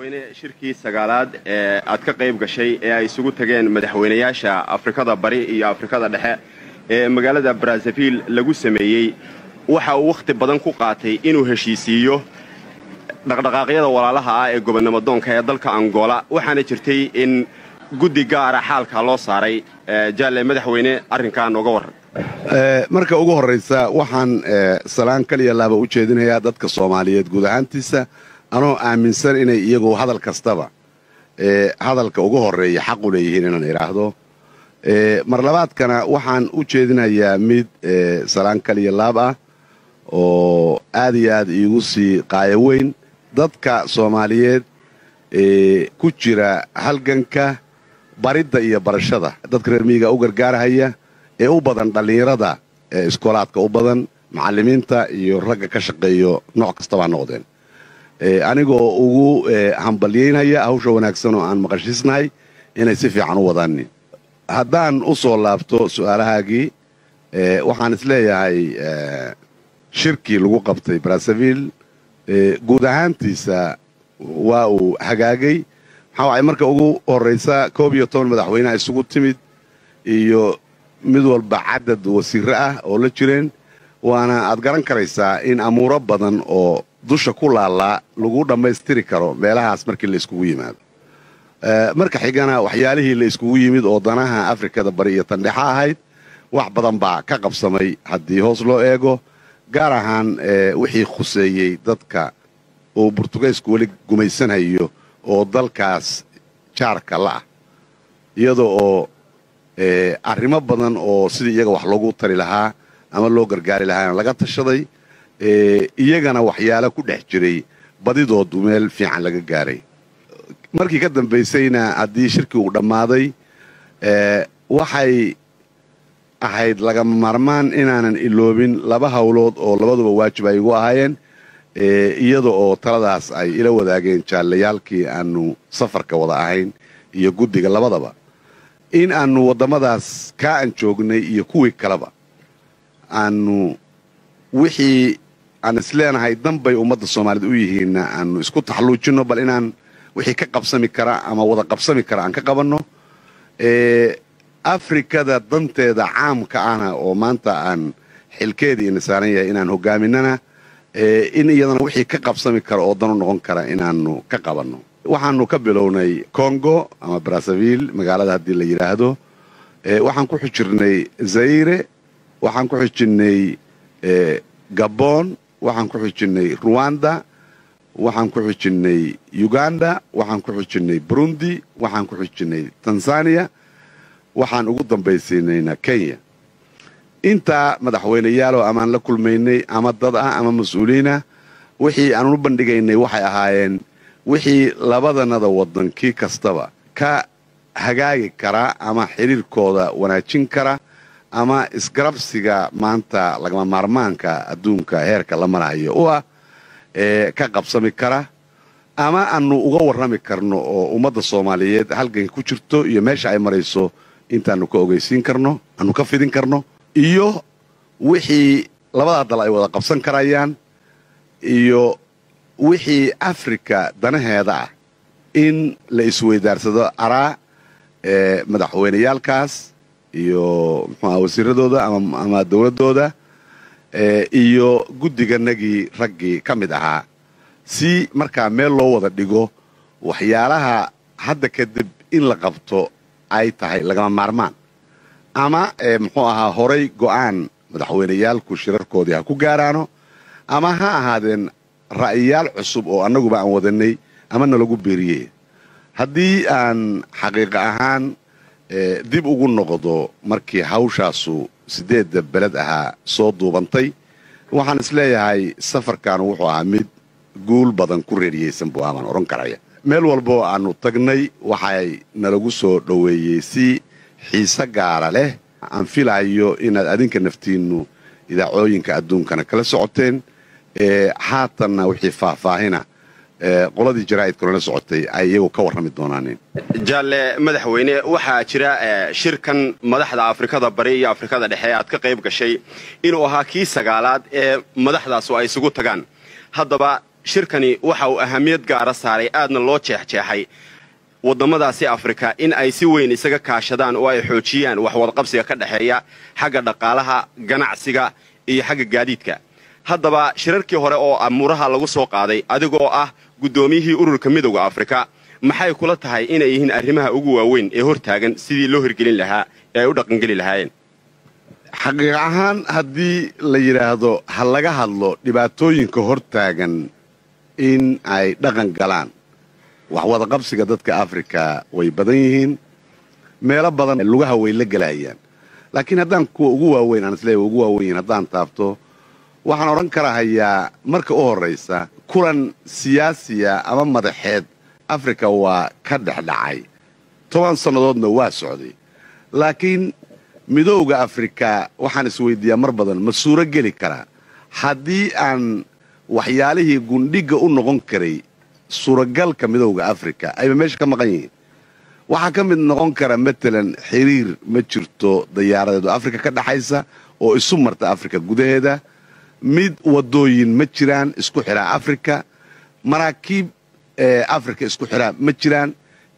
weyne shirkii sagaalaad ee aad ka qayb gashay ee ay isugu tageen madaxweynayaasha afrikada bari iyo afrikada dhexe ee magaalada brazaviil lagu sameeyey waxa uu wakhti badan ku qaatay inuu heshiisiiyo dhaqdhaqaaqyada walaalaha ah ee gobonnimodoonka ee dalka angola waxaana jirtay in guddi gaara xaalka loo saaray. Jaalle madaxweyne arrinkaa nooga warran marka ugu horraysa waxaan salaan kaliya laaba u jeedinayaa dadka soomaaliyeed guud ahaantiisa anoo aaminsan inay iyagu hadal kastaba hadalka ugu horreeya xaq u leeyihiin inaan idhaahdo marlabaadkana waxaan u jeedinayaa mid salaan kaliya laab ah oo aad iyo aad iigu sii qaayo weyn. Dadka soomaaliyeed ee ku jira halganka baridda iyo barashada. Dadka reer miyiga u gargaarhaya ee u badan dhallinyarada ee iskoolaadka u badan macallimiinta iyo ragga ka shaqeeyo nooc kastabaa noqdeen anigoo ugu hambalyaynaya hawsha wanaagsan oo aan maqashiisnahay inay si fiican u wadaan haddaan u soo laabto su'aalahaagii waxaan is leeyahay shirkii lagu qabtay brazaviil guud ahaantiisa waa uu hagaagay. Maxaa waay marka ugu horraysa koob iyo toban madaxweyneha isugu timid iyo mid walba cadad wasiirre ah oo la jireen. Waana aad garan karaysaa in amuuro badan oo dusha ku laalaa lagu dhammaystiri karo meelahaas markii la yimaado. Marka xigana waxyaalihii la iskugu yimid oo danaha afrikada bari iyo tandhexa ahayd wax badan baa ka qabsamay haddii hoos loo eego gaar ahaan wixii khuseeyey dadka uu burtugeysku weli gumaysanhayo oo dalkaas jaarka la'ah iyada oo arrimo badan oo sidii iyaga wax loogu tari lahaa ama loo gargaari lahaana laga tashaday iyagana waxyaala ku dhex jiray badidoodu meel fiican laga gaaray. Markii ka dambaysayna haddii shirkii uu dhammaaday waxay ahayd lagama maarmaan inaanan iloobin laba hawlood oo labaduba waajib ay igu ahaayeen iyada oo taladaas ay ila wadaageen jaallayaalkii aanu safarka wada ahayn iyo guddiga labadaba. In aanu waddamadaas kaa aan joognay iyo kuwii kaleba aanu wixii aan isleenahay danbay ummadda soomaaliyed u yihiinna aanu isku taxalluujinno bal inaan wixii ka qabsami kara ama wada qabsami kara aan ka qabanno. Afrikada danteeda caamka ahna oo maanta aan xilkeedii ina saaran yahay inaan hogaaminana in iyadana wixii ka qabsami kara oo dan u noqon kara inaanu ka qabanno. Waxaanu ka bilownay congo ama brazaviil magaalada haddii la yidhaahdo waxaan ku xujirnay zaire waxaan ku xujinnay gabon waxaan ku xujinnay ruwanda waxaan ku xujinnay uganda waxaan ku xujinnay burundi waxaan ku xujinnay tanzaniya waxaan ugu dambaysiinaynaa kenya. Intaa madaxweyneyaaloo amaan la kulmaynay ama dad ah ama mas'uuliinah wixii aan u bandhigaynay waxay ahaayeen wixii labadanada waddan kii kastaba ka hagaagi kara ama xidhiirkooda wanaajin kara ama isgarabsiga maanta lagama maarmaanka adduunka heerka la marahayo u ah ee ka qabsami kara ama aanu uga warrami karno oo ummadda soomaaliyeed halganka ku jirto iyo meesha ay marayso intaanu ka ogeysiin karno aanu ka fidin karno iyo wixii labadaa dal ay wada qabsan karayaan iyo wixii afrika danaheeda ah in la isweydaarsado araa madaxweyneyaalkaas iyo muxuuaha wasiiradooda ama dowladdooda iyo guddiganagii raggii ka mid ahaa. Si markaa meel loo wada dhigo waxyaalaha hadda kadib in la qabto ay tahay lagama maarmaan. Ama muxuu ahaa horay go'aan madaxweyneyaalku shirarkoodii ha ku gaaraano ama ha ahaadeen ra'yiyaal cusub oo annaguba aan wadanay ama nalagu beeriye haddii aan xaqiiqa ahaan dib ugu noqdo markii hawshaasu siddeedda beled ahaa soo duubantay waxaan is leeyahay safarkan wuxuu ahaa mid guul badan ku reeriyeysan buu amaan odhan karaya. Meel walboo aannu tagnay waxay nalagu soo dhoweeyey si xiise gaara leh. Aan filayo inaad adinka naftiinnu idaacooyinka adduunkana kala socoteen. Haatanna wixii faahfaahina qoladii jaraa'idkuna la socotay ay iyagu ka warrami doonaaneen jaalle madaxweyne waxaa jira shirkan madaxda afrikada bari iyo afrikada dhexe aad ka qayb gashay inuu ahaa kii sagaalaad ee madaxdaasu ay isugu tagaan. Haddaba shirkani waxa uu ahamiyad gaara saaray aadna loo jeexjeexay waddamadaasi afrika in ay si weyn isaga kaashadaan oo ay xoojiyaan wax wadaqabsiga ka dhexeeya xagga dhaqaalaha ganacsiga iyo xagga gaadiidka. Haddaba shirarkii hore oo amuuraha lagu soo qaaday adigoo ah guddoomiyihii ururka midowda afrika maxay kula tahay inay yihiin arrimaha ugu waaweyn ee hortaagan sidii loo hirgelin lahaa ee ay u dhaqangeli lahaayeen? Xaqiiq ahaan haddii la yidhaahdo ha laga hadlo dhibaatooyinka hortaagan in ay dhaqan galaan. Wax wadaqabsiga dadka afrika way badan yihiin meelo badan lugaha way la gelayaan laakiin haddaan kuwa ugu waaweyn aan isleeya ugu waaweyn haddaan taabto waxaan odhan karahayaa marka u horraysa kulan siyaasiya ama madaxeed afrika waa ka dhexdhacay toban sannadoodna waa socday. Laakiin midowda afrika waxaan isweydiiyaa mar badan ma suuro geli karaa. Haddii aan waxyaalihii gundhigga u noqon karay suuragalka midowda afrika ayba meesha ka maqan yihiin. Waxaa ka mid noqon kara matalan xiriir ma jirto dayaaradeed oo afrika ka dhexaysa oo isu marta afrika gudaheeda mid waddooyin ma jiraan isku xidhaa afrika maraakiib afrika isku xidhaa ma jiraan.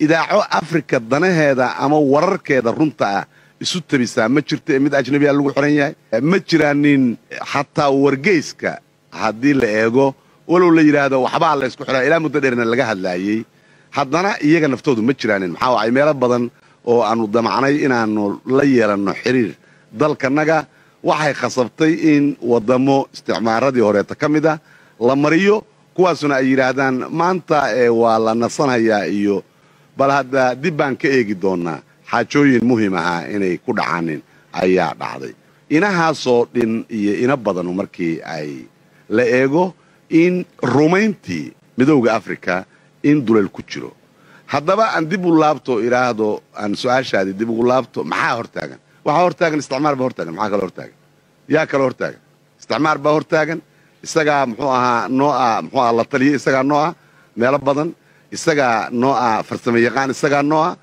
Idaaco afrika danaheeda ama wararkeeda runta ah isu tabisaa ma jirto ee mid ajnabiya lagu xiran yahay. Ma jiraanin xataa wargeyska haddii la eego walow la yidhaahdo waxbaa la ysku xidhaa ilaa muddo dheerna laga hadlaayey. Haddana iyaga naftoodu ma jiraanin maxaa wacay meelo badan oo aannu damacnay inaannu la yeelanno xiriir dalkanaga waxay khasabtay in waddamo isticmaaradii horeeta ka mid ah la mariyo kuwaasuna ay yidhaahdaan maanta waa la nasanhayaa iyo bal hadda dib baan ka eegi doonnaa xaajooyin muhiim ahaa inay ku dhacaanin ayaa dhacday. Inahaasoo dhin iyo ina badanu markii ay la eego in rumayntii midowda afrika in duleel ku jiro. Haddaba aan dib u laabto idhaahdo aan su'aashaadii dib ugu laabto maxaa hortaagan waxaa hortaagan isticmaar baa hortaagan maxaa kaloo hortaagan? Yaa kaloo hortaagan. Isticmaar baa hortaagan isagaa muxuu ahaa noo ah muxuu aha la taliyo isagaa noo ah meelo badan isagaa noo ah farsamo yaqaan isagaa noo ah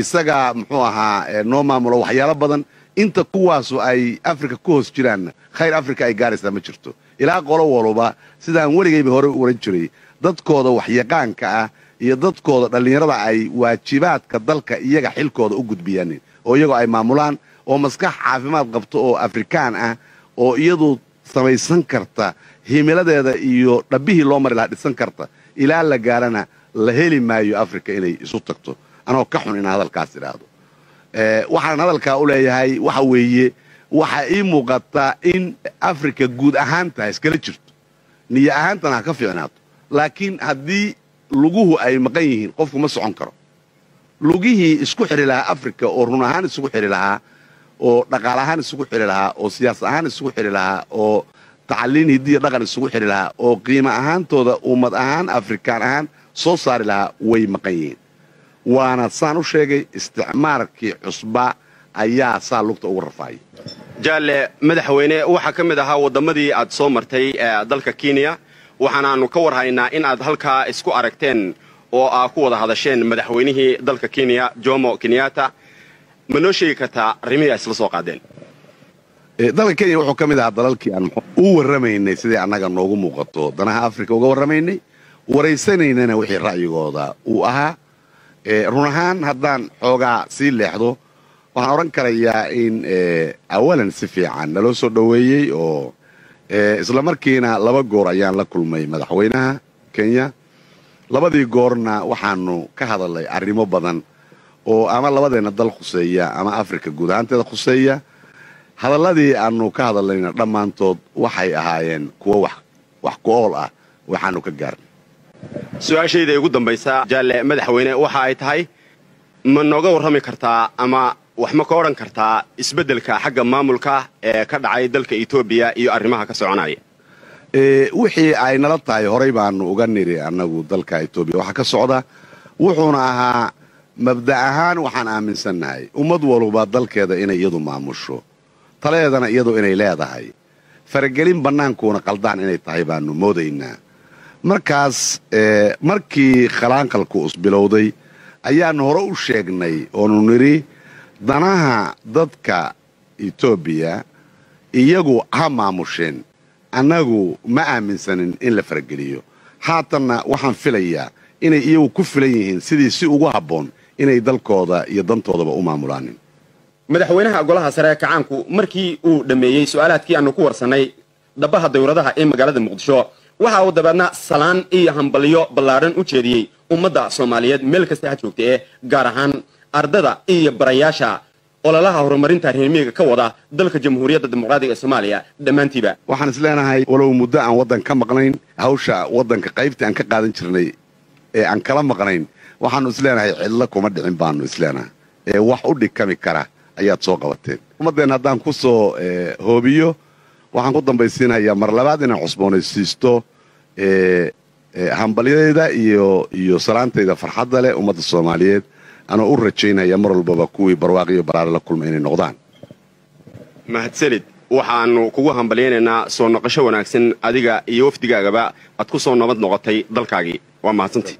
isagaa muxuu ahaa noo maamulo waxyaalo badan. Inta kuwaasu ay afrika ku hoos jiraanna khayr afrika ay gaaraysaa ma jirto. Ilaa qolo waluba sidaan weligayba hore u ohan jiray dadkooda waxyaqaanka ah iyo dadkooda dhallinyarada ay waajibaadka dalka iyaga xilkooda u gudbiyaanin oo iyagoo ay maamulaan oo maskax caafimaad qabto oo afrikaan ah oo iyadu samaysan karta himiladeeda iyo dhabbihii loo mari lahaa dhisan karta ilaa la gaarana la heli maayo afrika inay isu tagto. Anoo ka xun inaan hadalkaas idhaahdo waxaan hadalkaa u leeyahay waxa weeye waxaa ii muuqata in afrika guud ahaanta ha iskala jirto niyo ahaantana ha ka fiicnaato. Laakiin haddii luguhu ay maqan yihiin qofku ma socon karo lugihii isku xidhi lahaa afrika oo run ahaan isugu xidhi lahaa oo dhaqaal ahaan isugu xidhi lahaa oo siyaas ahaan isugu xidhi lahaa oo tacaliin hidiya dhaqan isugu xidhi lahaa oo qiimo ahaantooda ummad ahaan afrikaan ahaan soo saari lahaa way maqan yihiin. Waana saan u sheegay isticmaarkii cusba ayaa saa lugta ugu rafaayay jaalle madaxweyne waxaa ka mid ahaa waddamadii aad soo martay dalka kenya. Waxaanaannu ka war haynaa in aad halkaa isku aragteen oo aa ku wada hadasheen madaxweynihii dalka kenya jomo kenyatta. Ma noo sheegi kartaa arrimihii aad isla soo qaadeen? Dalka kenya wuxuu ka mid ahaa dalalkii aan u warramaynay sidai annaga noogu muuqato. Danaha afrika uga warramaynay waraysanaynana wixii ra'yigooda uu ahaa. Run ahaan haddaan xoogaa sii leexdo waxaan odhan karayaa in awalan si fiican naloo soo dhoweeyey oo isla markiina laba goor ayaan la kulmay madaxweynaha kenya labadii goorna waxaanu ka hadalnay arrimo badan oo ama labadeenna dal khuseeya ama afrika guud ahaanteeda khuseeya. Hadalladii aanu ka hadalnayna dhammaantood waxay ahaayeen kuwo wax ku ool ah waxaanu ka gaarnay. Su'aashayda ugu dambaysa jaalle madaxweyne waxa ay tahay ma nooga warrami kartaa ama wax ma ka odhan kartaa isbeddelka xagga maamulka ee ka dhacay dalka etoobiya iyo arrimaha ka soconaya wixii ay nala tahay horay baanu uga niri annagu dalka etoobiya waxaa ka socda wuxuuna ahaa mabda' ahaan waxaan aaminsannahay. Ummad waluba dalkeeda inay iyadu maamusho. Taladeedana iyadu inay leedahay. Faragelin bannaankuuna qaldaan inay tahay baanu moodaynaa. Markaas markii khalaanqalku usbilowday ayaannu hore u sheegnay oonu nidhi danaha dadka etoobiya iyagu ha maamusheen annagu ma aaminsanin in la farageliyo. Haatanna waxaan filayaa inay iyagu ku filan yihiin sidii si ugu habboon inay dalkooda iyo dantoodaba u maamulaanin. Madaxweynaha golaha sare ee kacaanku markii uu dhammeeyey su'aalaadkii aanu ku warsannay dhabaha dawladaha ee magaalada muqdisho waxa uu dabeedna salaan iyo hambalyo ballaadhan u jeediyey ummadda soomaaliyeed meel kasta ha joogta ee gaar ahaan ardada iyo barayaasha ololaha horumarinta reermiyiga ka wada dalka jamhuuriyadda dimuqraadiga ee soomaaliya. Dhammaantiiba waxaan is leenahay walow muddo aan waddan ka maqnayn hawsha waddanka qaybtii aan ka qaadan jirnay ee aan kala maqnayn waxaannu is leenahay cidlo kuma dhicin baannu is leenahay. Ee wax u dhikami kara ayaad soo qabateen. Ummaddeen haddaan ku soo hoobiyo waxaan ku dambaysiinayaa mar labaad inaan cusboonaysiisto hambalyadeeda iyo iyo salaantayda farxadda leh ummadda soomaaliyeed anoo u rajaynaya mar walbaba kuwii barwaaqiyo baraare la kulma inay noqdaan? Mahadsanid waxaannu kugu hambalyaynaynaa soo noqosho wanaagsan adiga iyo wafdigaagaba aad ku soo nabad noqotay dalkaagii. Waa mahadsantii